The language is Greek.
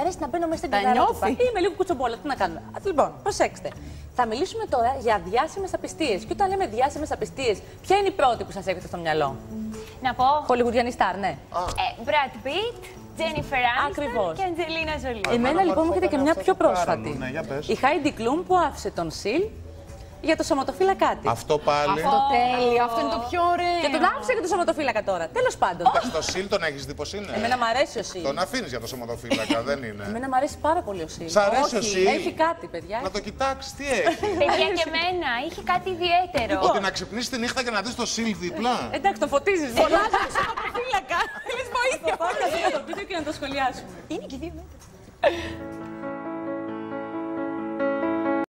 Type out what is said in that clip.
αρέσει να μπαίνω μέσα στην Τα κιθάρα του. νιώθεις; πα- Είμαι λίγο κουτσομπόλα, τι να κάνουμε. Α, Λοιπόν, προσέξτε. Θα μιλήσουμε τώρα για διάσημες απιστίες. Και όταν λέμε διάσημες απιστίες, ποια είναι η πρώτη που σας έρχεται στο μυαλό; Να πω. Χολιγουδιανή στάρ, ναι. Ε, Brad Pitt, Jennifer Aniston Ακριβώς. και Angelina Jolie. Εμένα λοιπόν μου έρχεται και μια πιο πρόσφατη. Ναι, για πες. Η Heidi Klum που άφησε τον Σιλ για το σωματοφύλακά της. Αυτό πάλι. Αυτό τέλειο, αυτό είναι το πιο ωραίο. Και τον άφησε για το σωματοφύλακα τώρα. Τέλος πάντων. Στο Σιλ τον έχεις δει πώς είναι; Εμένα μου αρέσει ο Σιλ. Τον αφήνεις για το σωματοφύλακα, δεν είναι; Εμένα μου αρέσει πάρα πολύ ο Σιλ. Σ' αρέσει ο Όχι, Σιλ; Έχει κάτι, παιδιά. Να το κοιτάξεις, τι έχει; Παιδιά και εμένα, είχε κάτι ιδιαίτερο. Ότι να ξυπνήσεις τη νύχτα και να δεις το Σιλ δίπλα. Εντάξει, τον φωτίζεις. Φωνάζεις το σωματοφύλακα. Θέλεις βοήθεια. Πάμε να δούμε το βίντεο και να το σχολιάσουμε. Είναι και δύο μέτρα.